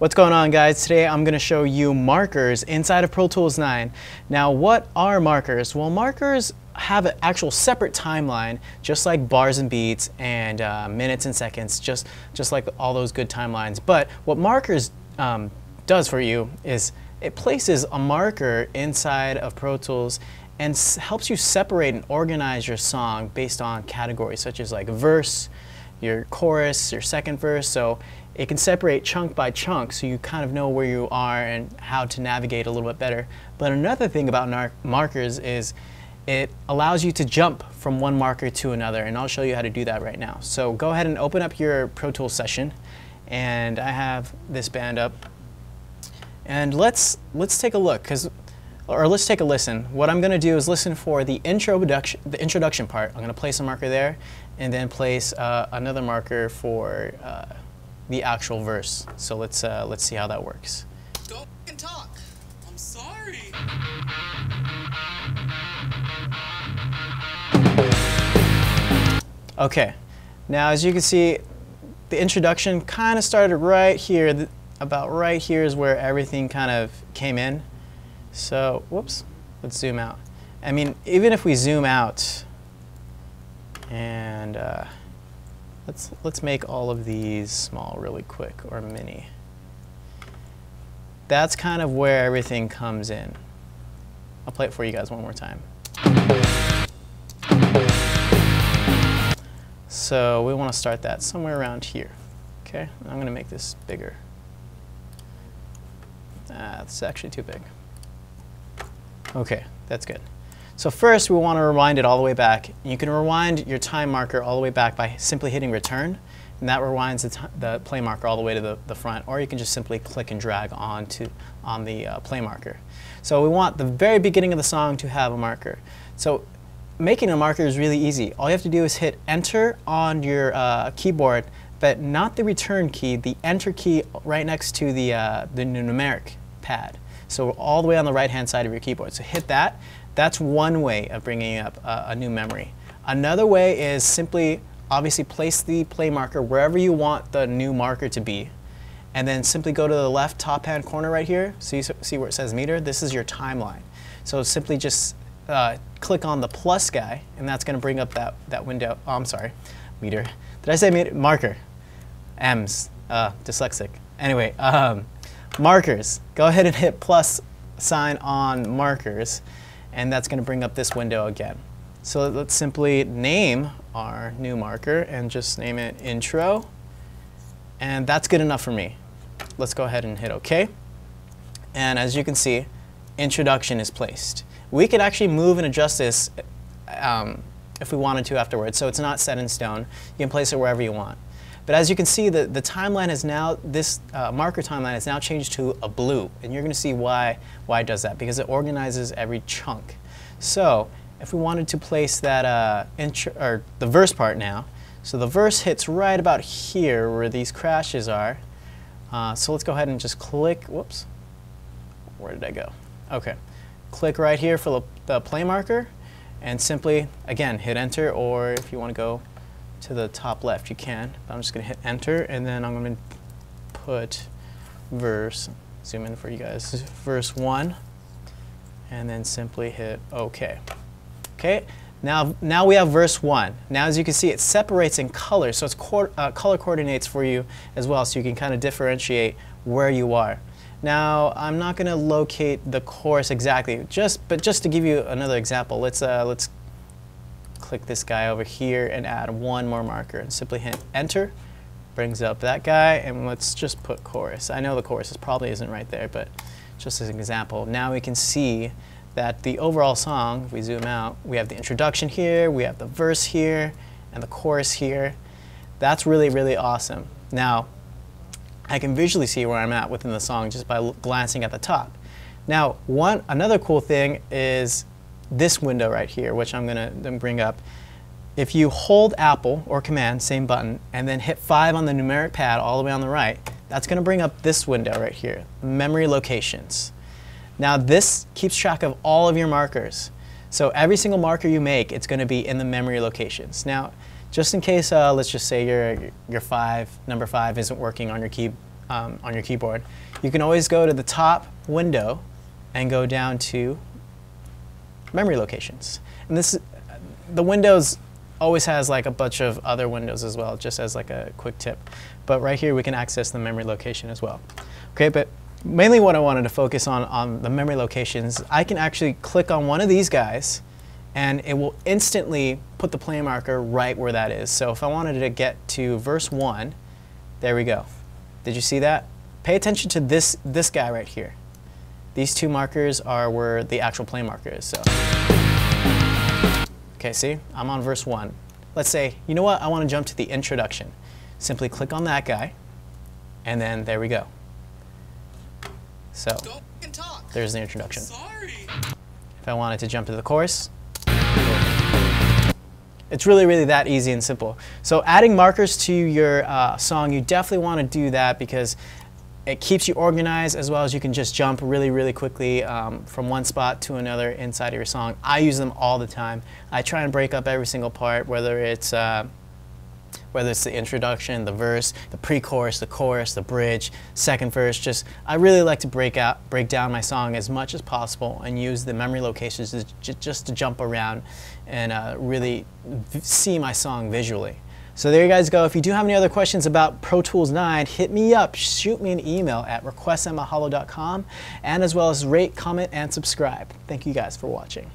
What's going on guys? Today I'm going to show you markers inside of Pro Tools 9. Now what are markers? Well markers have an actual separate timeline just like bars and beats and uh, minutes and seconds just, just like all those good timelines. But what markers um, does for you is it places a marker inside of Pro Tools and helps you separate and organize your song based on categories such as like verse, your chorus, your second verse. So it can separate chunk by chunk so you kind of know where you are and how to navigate a little bit better. But another thing about markers is it allows you to jump from one marker to another and I'll show you how to do that right now. So go ahead and open up your Pro Tools session and I have this band up and let's let's take a look because or let's take a listen. What I'm going to do is listen for the introduction, the introduction part. I'm going to place a marker there and then place uh, another marker for uh, the actual verse. So let's, uh, let's see how that works. Don't talk. I'm sorry. Okay. Now, as you can see, the introduction kind of started right here. About right here is where everything kind of came in. So, whoops, let's zoom out. I mean, even if we zoom out and uh, let's, let's make all of these small really quick or mini. That's kind of where everything comes in. I'll play it for you guys one more time. So we want to start that somewhere around here. Okay, I'm going to make this bigger. That's actually too big. Okay, that's good. So first we want to rewind it all the way back. You can rewind your time marker all the way back by simply hitting return and that rewinds the, the play marker all the way to the, the, front or you can just simply click and drag on, to, on the uh, play marker. So we want the very beginning of the song to have a marker. So making a marker is really easy. All you have to do is hit enter on your uh, keyboard but not the return key, the enter key right next to the, uh, the numeric pad. So all the way on the right hand side of your keyboard. So hit that. That's one way of bringing up a, a new memory. Another way is simply obviously place the play marker wherever you want the new marker to be and then simply go to the left top hand corner right here. See, see where it says meter? This is your timeline. So simply just uh, click on the plus guy and that's going to bring up that, that window. Oh, I'm sorry, meter. Did I say meter? Marker. M's. Uh, dyslexic. Anyway, um, Markers. Go ahead and hit plus sign on markers, and that's going to bring up this window again. So let's simply name our new marker and just name it intro. And that's good enough for me. Let's go ahead and hit OK. And as you can see, introduction is placed. We could actually move and adjust this um, if we wanted to afterwards, so it's not set in stone. You can place it wherever you want. But as you can see, the, the timeline is now, this uh, marker timeline is now changed to a blue. And you're going to see why, why it does that, because it organizes every chunk. So if we wanted to place that, uh, or the verse part now, so the verse hits right about here where these crashes are. Uh, so let's go ahead and just click, whoops, where did I go? Okay, click right here for the, the play marker and simply, again, hit enter or if you want to go to the top left. You can, but I'm just going to hit enter, and then I'm going to put verse, zoom in for you guys, verse 1, and then simply hit OK. Okay, now, now we have verse 1. Now as you can see, it separates in color, so it's uh, color coordinates for you as well, so you can kind of differentiate where you are. Now, I'm not going to locate the chorus exactly, just but just to give you another example, let's uh, let's click this guy over here and add one more marker and simply hit enter. Brings up that guy and let's just put chorus. I know the chorus is probably isn't right there but just as an example now we can see that the overall song if we zoom out we have the introduction here we have the verse here and the chorus here. That's really really awesome. Now I can visually see where I'm at within the song just by glancing at the top. Now one another cool thing is this window right here, which I'm going to bring up, if you hold Apple or Command, same button, and then hit 5 on the numeric pad all the way on the right, that's going to bring up this window right here, memory locations. Now this keeps track of all of your markers. So every single marker you make, it's going to be in the memory locations. Now, just in case, uh, let's just say your, your 5, number 5 isn't working on your key, um, on your keyboard, you can always go to the top window and go down to memory locations. And this, the Windows always has like a bunch of other windows as well, just as like a quick tip. But right here we can access the memory location as well. Okay, but mainly what I wanted to focus on on the memory locations, I can actually click on one of these guys and it will instantly put the play marker right where that is. So if I wanted to get to verse 1, there we go. Did you see that? Pay attention to this, this guy right here. These two markers are where the actual play marker is. So. Okay, see? I'm on verse 1. Let's say, you know what? I want to jump to the introduction. Simply click on that guy, and then there we go. So, there's the introduction. Sorry. If I wanted to jump to the chorus, it's really, really that easy and simple. So adding markers to your uh, song, you definitely want to do that because it keeps you organized as well as you can just jump really, really quickly um, from one spot to another inside of your song. I use them all the time. I try and break up every single part, whether it's uh, whether it's the introduction, the verse, the pre-chorus, the chorus, the bridge, second verse. Just I really like to break out, break down my song as much as possible and use the memory locations to, just to jump around and uh, really see my song visually. So there you guys go. If you do have any other questions about Pro Tools 9, hit me up. Shoot me an email at request@mahalo.com, and as well as rate, comment, and subscribe. Thank you guys for watching.